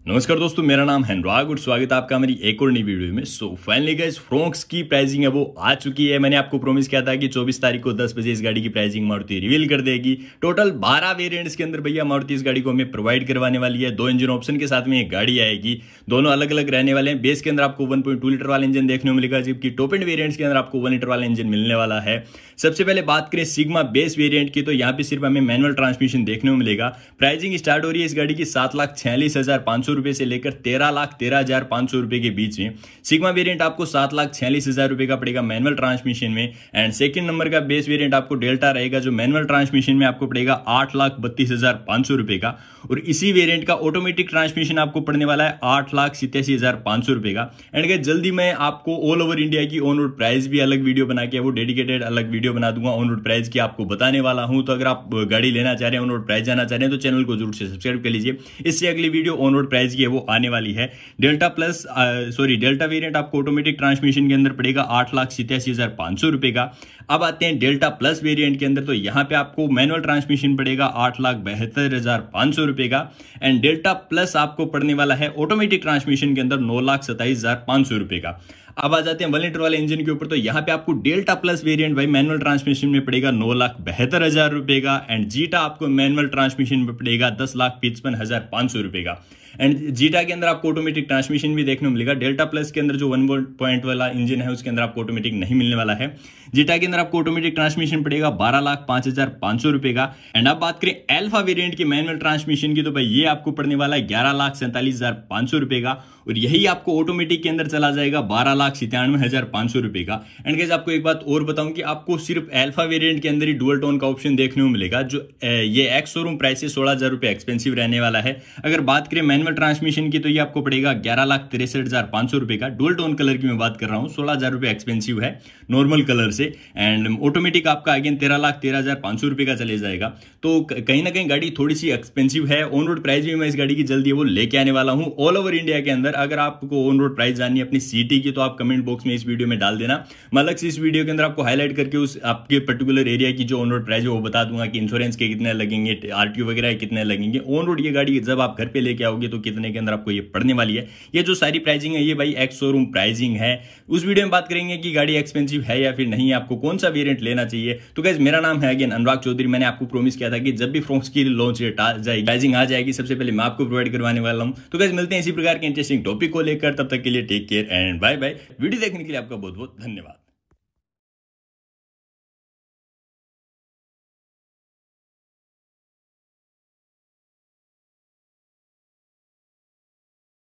नमस्कार दोस्तों, मेरा नाम है अनुराग और स्वागत है आपका मेरी एक और नई वीडियो में। सो फाइनली गाइस फ्रोक्स की प्राइसिंग है वो आ चुकी है। मैंने आपको प्रॉमिस किया था कि 24 तारीख को 10 बजे इस गाड़ी की प्राइसिंग मारुति रिवील कर देगी। टोटल 12 वेरिएंट्स के अंदर भैया मारुति इस गाड़ी को हमें प्रोवाइड करवाने वाली है। दो इंजन ऑप्शन के साथ में एक गाड़ी आएगी। दोनों अलग अलग रहने वाले हैं। बेस के अंदर आपको वन लीटर वाला इंजन देखने को मिलेगा, जबकि टॉप एंड वेरियंट्स के अंदर आपको वन लीटर वाला इंजन मिलने वाला है। सबसे पहले बात करें सिग्मा बेस वेरियंट की तो यहाँ पे सिर्फ़ हमें मैनुअल ट्रांसमिशन देखने को मिलेगा। प्राइसिंग स्टार्ट हो रही है इस गाड़ी की सात लाख छियालीस हज़ार पाँच सौ रुपए से लेकर तेरह लाख, तेरह हज़ार पाँच सौ रुपए के बीच में। सिग्मा वेरिएंट आपको सात लाख छियालीस हज़ार रुपए का पड़ेगा मैनुअल ट्रांसमिशन में। एंड सेकंड नंबर का बेस वेरिएंट आपको डेल्टा रहेगा, जो मैनुअल ट्रांसमिशन में आपको पड़ेगा आठ लाख बत्तीस हज़ार पाँच सौ रुपए का। और इसी वेरियंट का ऑटोमेटिक ट्रांसमिशन आपको पड़ने वाला है आठ लाख सितयासी हज़ार पाँच सौ रुपए का। एंड क्या जल्दी मैं आपको ऑल ओवर इंडिया की ऑन रोड प्राइस भी अलग वीडियो बना के, वो डेडिकेटेड अलग वीडियो बना दूँगा ऑन रोड प्राइस की आपको बताने वाला हूँ। तो अगर आप गाड़ी लेना चाह रहे हैं ऑन रोड प्राइस जाना चाह रहे हैं तो चैनल को ज़रूर से सब्सक्राइब कर लीजिए। इससे अगली वीडियो ऑन रोड प्राइस की है, वो आने वाली है। Delta plus sorry Delta variant आपको ऑटोमेटिक ट्रांसमिशन के अंदर पड़ेगा, आठ लाख सितयासी हज़ार पाँच सौ रुपए का। अब आते हैं डेल्टा प्लस वेरिएंट के अंदर तो यहाँ पे आपको मैनुअल ट्रांसमिशन पड़ेगा, आठ लाख बहत्तर हज़ार पाँच सौ रुपए का। एंड डेल्टा प्लस आपको पड़ने वाला है ऑटोमेटिक ट्रांसमिशन के अंदर नौ लाख सताईस हज़ार पाँच सौ रुपए का। अब आ जाते हैं वन लीटर वाले इंजन के ऊपर तो यहाँ पे आपको डेल्टा प्लस वेरिएंट भाई मैनुअल ट्रांसमिशन में पड़ेगा नौ लाख बहत्तर हज़ार रुपए का, एंड जीटा आपको मैनुअल ट्रांसमिशन में पड़ेगा दस लाख पिचपन हज़ार पाँच सौ रुपए का। एंड जीटा के अंदर आपको ऑटोमेटिक ट्रांसमिशन भी देखने को मिलेगा। डेल्टा प्लस के अंदर जो वन पॉइंट वाला इंजन है, उसके अंदर आपको ऑटोमेटिक नहीं मिलने वाला है। जीटा के अंदर आपको ऑटोमेटिक ट्रांसमिशन पड़ेगा बारह लाख पाँच हज़ार पाँच सौ रुपए का। एंड अब बात करें एल्फा वेरिएंट की मैनुअल ट्रांसमिशन की तो भाई ये आपको पड़ने वाला है ग्यारह लाख सैंतालीस हज़ार पाँच सौ रुपए का। और यही आपको ऑटोमेटिक के अंदर चला जाएगा बारह लाख सितानवे हज़ार पाँच सौ रुपए का। एंड गैस आपको एक बात और बताऊँ कि आपको सिर्फ़ एल्फा वेरिएंट के अंदर ही डुअल टोन का ऑप्शन देखने को मिलेगा, जो ये एक्स शोरूम प्राइस सोलह हज़ार रुपए एक्सपेंसिव रहने वाला है। अगर बात करें मैनुअल ट्रांसमिशन की तो ये आपको पड़ेगा ग्यारह लाख तिरसठ हज़ार पाँच सौ रुपए का। डुअल टोन कलर की मैं बात कर रहा हूँ, सोलह हज़ार रुपए एक्सपेंसिव है नॉर्मल कलर से। एंड ऑटोमेटिक आपका अगेन तेरह लाख तेरह हज़ार पाँच सौ रुपए का चले जाएगा। तो कहीं ना कहीं गाड़ी थोड़ी सी एक्सपेंसिव है। ऑन रोड प्राइस भी मैं इस गाड़ी की जल्दी वो लेके आने वाला हूँ। ऑल ओवर इंडिया के अंदर अगर आपको ऑन रोड प्राइस जाननी है अपनी सिटी की तो आप कमेंट बॉक्स में इस वीडियो में डाल देना। मैं अलग से इस वीडियो के अंदर आपको हाईलाइट करके उस आपके पर्टिकुलर एरिया की जो ऑन रोड प्राइस है, वो बता दूँगा कि इंश्योरेंस के कितने लगेंगे आरटीओ वगैरह कितने लगेंगे। ऑन रोड ये गाड़ी जब आप घर पे लेके आओगे तो कितने के अंदर आपको ये पड़ने वाली है। ये जो सारी प्राइसिंग है, ये भाई एक्स शोरूम प्राइसिंग है। उस वीडियो में बात करेंगे कि गाड़ी एक्सपेंसिव है या फिर नहीं आपको कौन सा वेरियंट लेना चाहिए। तो गैस मेरा नाम है अगेन अनुराग चौधरी। मैंने आपको प्रॉमिस किया था कि जब भी फ्रोक्स की लॉन्च जाएगी प्राइसिंग आ जाएगी, सबसे पहले मैं आपको प्रोवाइड करवाने वाला हूँ। तो गैस मिलते हैं इसी प्रकार के इंटरेस्टिंग टॉपिक को लेकर तब तक के लिए take care and bye bye video देखने के लिए आपका बहुत बहुत धन्यवाद।